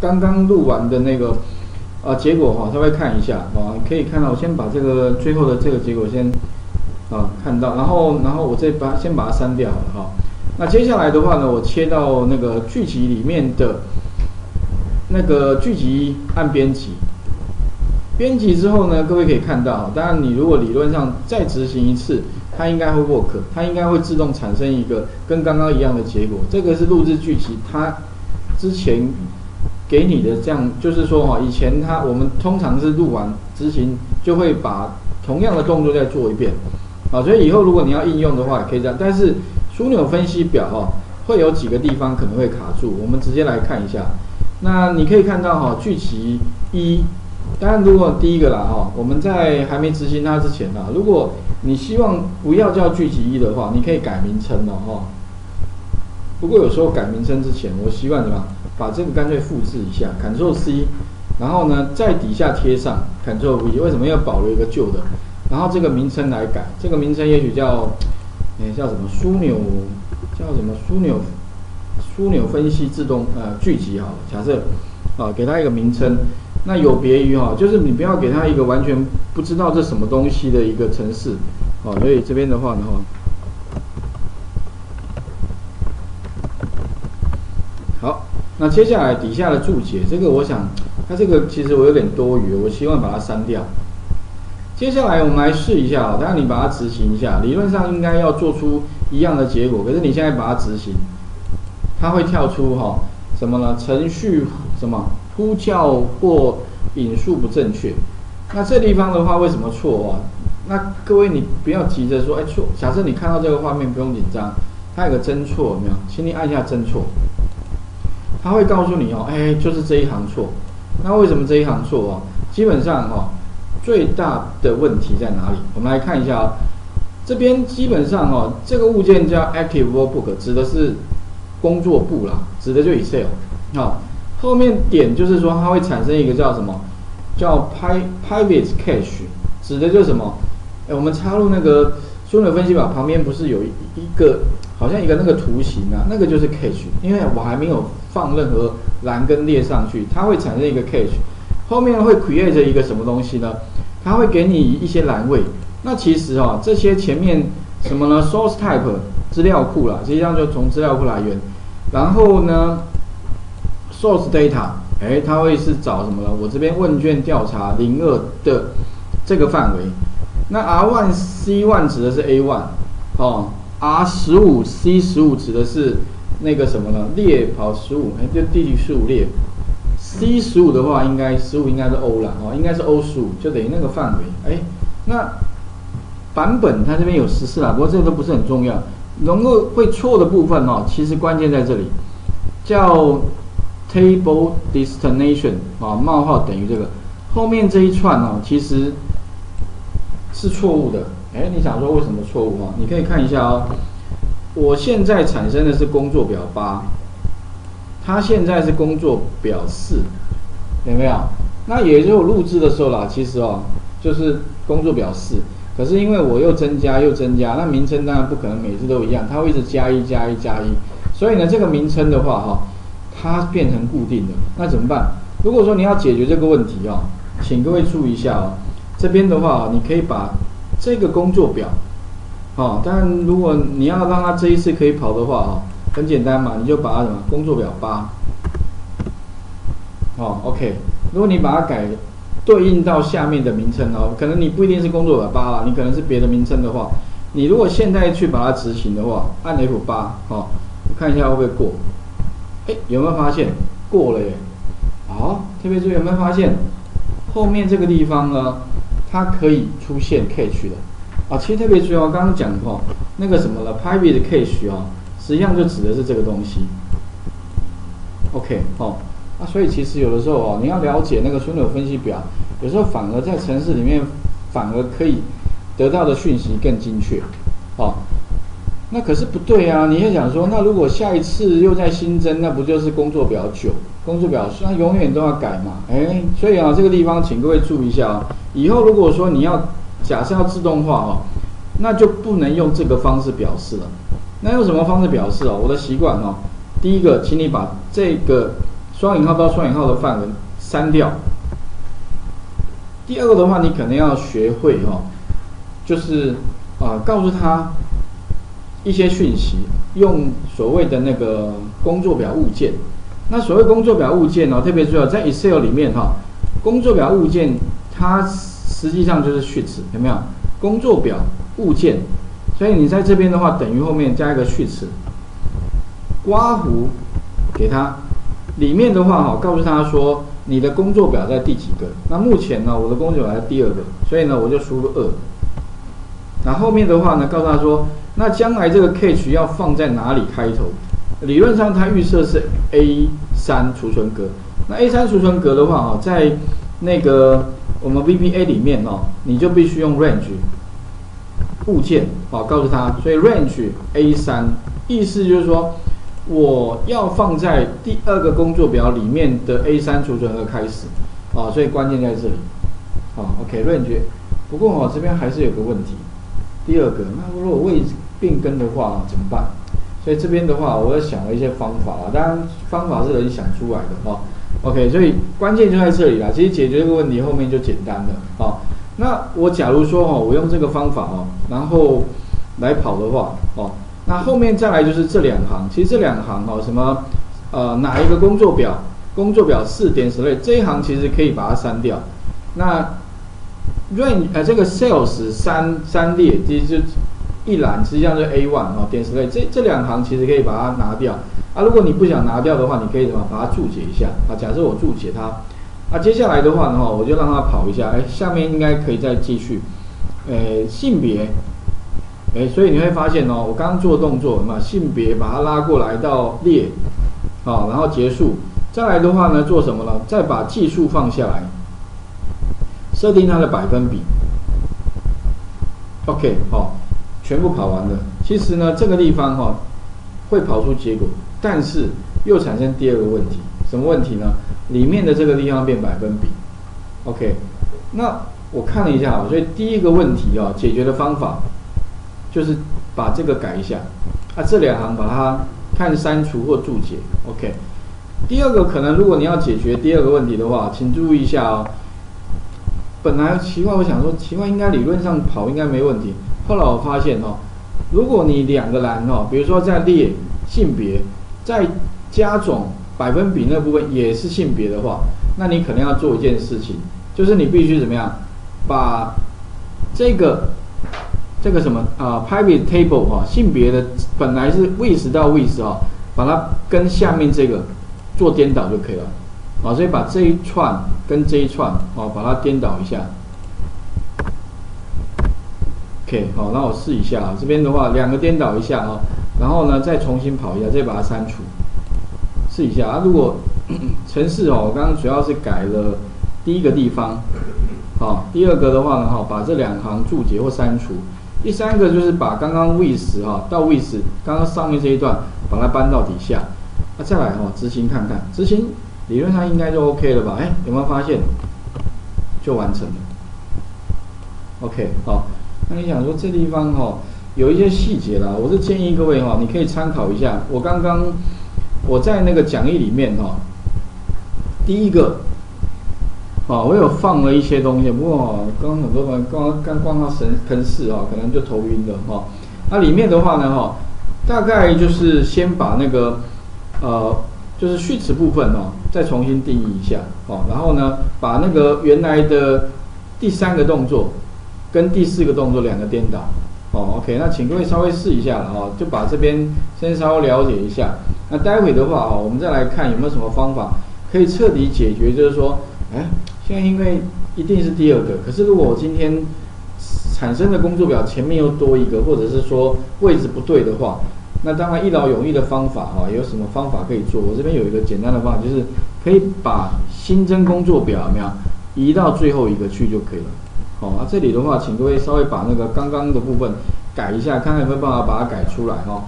刚刚录完的那个啊结果哈，稍微看一下啊，可以看到，我先把这个最后的这个结果先啊看到，然后然后我再把先把它删掉了哈。那接下来的话呢，我切到那个剧集里面的那个剧集按编辑，编辑之后呢，各位可以看到，当然你如果理论上再执行一次，它应该会 work，它应该会自动产生一个跟刚刚一样的结果。这个是录制剧集，它之前给你的这样，就是说哈，以前它我们通常是录完执行就会把同样的动作再做一遍，啊，所以以后如果你要应用的话，也可以这样，但是。枢纽分析表哈，会有几个地方可能会卡住，我们直接来看一下。那你可以看到哈，聚集一，当然如果第一个啦哈，我们在还没执行它之前呢，如果你希望不要叫聚集一的话，你可以改名称了哈。不过有时候改名称之前，我习惯怎么把这个干脆复制一下，Ctrl C，然后呢在底下贴上 Ctrl V，为什么要保留一个旧的？然后这个名称来改，这个名称也许叫。哎，叫什么枢纽？叫什么枢纽？枢纽分析自动呃聚集好了。假设啊，给它一个名称。那有别于哈，就是你不要给它一个完全不知道这什么东西的一个程式。哦，所以这边的话呢哈，好，那接下来底下的注解，这个我想它这个其实我有点多余，我希望把它删掉。接下来我们来试一下啊，当然你把它执行一下，理论上应该要做出一样的结果。可是你现在把它执行，它会跳出哈什么呢？程序什么呼叫或引述不正确。那这地方的话为什么错啊？那各位你不要急着说哎错。假设你看到这个画面不用紧张，它有个真错有没有？请你按一下真错，它会告诉你哦，哎就是这一行错。那为什么这一行错啊？基本上哈。最大的问题在哪里？我们来看一下啊，这边基本上哦，这个物件叫 Active Workbook，指的是工作簿啦，指的就 Excel。好，后面点就是说它会产生一个叫什么？叫 Pivot Cache，指的就是什么？哎，我们插入那个枢纽分析表旁边不是有一个好像一个那个图形啊？那个就是 Cache，因为我还没有放任何栏跟列上去，它会产生一个 Cache。后面会 create 一个什么东西呢？它会给你一些栏位。那其实哦，这些前面什么呢？source type 资料库啦，实际上就从资料库来源。然后呢，source data，哎，它会是找什么呢？我这边问卷调查零二的这个范围。那 R one C one 指的是 A one，哦，R 十五 C 十五指的是那个什么呢？列跑十五，哎，就地理十五列。C 十五的话，应该十五应该是 O 了哦，应该是 O 十五，就等于那个范围。哎，那版本它这边有十四啦，不过这个都不是很重要。能够会错的部分哦，其实关键在这里，叫 Table Destination 啊，冒号等于这个后面这一串哦，其实是错误的。哎，你想说为什么错误啊？你可以看一下哦，我现在产生的是工作表八。它现在是工作表四，有没有？那也就录制的时候啦。其实哦，就是工作表四。可是因为我又增加又增加，那名称当然不可能每次都一样，它会一直加一加一加一。所以呢，这个名称的话哈，它变成固定的。那怎么办？如果说你要解决这个问题哦，请各位注意一下哦。这边的话，你可以把这个工作表，哦，但如果你要让它这一次可以跑的话哦。很简单嘛，你就把它什么工作表八，哦，OK。如果你把它改对应到下面的名称哦，可能你不一定是工作表八了，你可能是别的名称的话，你如果现在去把它执行的话，按 F 八，哦，我看一下会不会过？哎，有没有发现过了耶？好，特别注意有没有发现后面这个地方呢？它可以出现 cache 的啊。其实特别需要，刚刚讲过，那个什么了，private cache 哦。实际上就指的是这个东西，OK，哦，那所以其实有的时候哦，你要了解那个枢纽分析表，有时候反而在城市里面反而可以得到的讯息更精确，哦，那可是不对啊！你要想说，那如果下一次又在新增，那不就是工作表九？工作表那永远都要改嘛？哎，所以啊，这个地方请各位注意一下啊，以后如果说你要假设要自动化哦，那就不能用这个方式表示了。那用什么方式表示哦？我的习惯哦，第一个，请你把这个双引号到双引号的范围删掉。第二个的话，你可能要学会哈，就是啊，告诉他一些讯息，用所谓的那个工作表物件。那所谓工作表物件呢，特别重要，在 Excel 里面哈，工作表物件它实际上就是 sheets，有没有？工作表物件，所以你在这边的话，等于后面加一个 sheets，刮胡给他，里面的话哈，告诉他说。你的工作表在第几个？那目前呢，我的工作表在第二个，所以呢，我就输入二。那后面的话呢，告诉他说，那将来这个 cache 要放在哪里开头？理论上，它预设是 A 三储存格。那 A 三储存格的话啊，在那个我们 VBA 里面哦，你就必须用 range 物件啊，告诉他。所以 range A 三意思就是说。我要放在第二个工作表里面的 A 三储存格开始，啊，所以关键在这里，好，OK，range。不过我这边还是有个问题，第二个，那如果位置变更的话怎么办？所以这边的话，我要想了一些方法啊，当然方法是人想出来的哈，OK，所以关键就在这里啦。其实解决这个问题后面就简单了，哦，那我假如说哦，我用这个方法哦，然后来跑的话，哦。那后面再来就是这两行，其实这两行哦，什么呃哪一个工作表，工作表四点十类这一行其实可以把它删掉。那 range 呃这个 sales 三三列其实就一栏，实际上是 A one 哦点十类这这两行其实可以把它拿掉。啊，如果你不想拿掉的话，你可以什么把它注解一下啊？假设我注解它，啊接下来的话呢，我就让它跑一下，哎下面应该可以再继续，呃性别。哎，所以你会发现哦，我刚做动作，那性别把它拉过来到列，好，然后结束。再来的话呢，做什么呢？再把技术放下来，设定它的百分比。OK，好，全部跑完了。其实呢，这个地方哈会跑出结果，但是又产生第二个问题，什么问题呢？里面的这个地方变百分比。OK，那我看了一下，所以第一个问题啊，解决的方法。就是把这个改一下，啊，这两行把它看删除或注解，OK。第二个可能，如果你要解决第二个问题的话，请注意一下哦。本来奇怪，我想说奇怪，应该理论上跑应该没问题。后来我发现哦，如果你两个栏哦，比如说在列性别，在加总百分比那部分也是性别的话，那你可能要做一件事情，就是你必须怎么样，把这个。这个什么啊，private table 哈，性别的本来是 with 到 with 哈，把它跟下面这个做颠倒就可以了，啊，所以把这一串跟这一串哦，把它颠倒一下。OK，好，那我试一下啊，这边的话两个颠倒一下啊，然后呢再重新跑一下，再把它删除，试一下啊。如果 城市哦，我刚刚主要是改了第一个地方，好，第二个的话呢哈，把这两行注解或删除。第三个就是把刚刚 with 哈到 with 刚刚上面这一段把它搬到底下，那再来哈执行看看，执行理论上应该就 OK 了吧？哎，有没有发现就完成了？OK 好，那你想说这地方哈有一些细节啦，我是建议各位哈，你可以参考一下我刚刚我在那个讲义里面哈，第一个。啊，我有放了一些东西，不过刚刚很多朋友刚刚逛到神坑市啊，可能就头晕了哈。那里面的话呢，哈，大概就是先把那个呃，就是序词部分哦，再重新定义一下哦，然后呢，把那个原来的第三个动作跟第四个动作两个颠倒哦。OK，那请各位稍微试一下了哦，就把这边先稍微了解一下。那待会的话哦，我们再来看有没有什么方法可以彻底解决，就是说，哎。现在因为一定是第二个，可是如果我今天产生的工作表前面又多一个，或者是说位置不对的话，那当然一劳永逸的方法哈，有什么方法可以做？我这边有一个简单的方法，就是可以把新增工作表怎么样移到最后一个去就可以了。好，那这里的话，请各位稍微把那个刚刚的部分改一下，看看有没有办法把它改出来哈。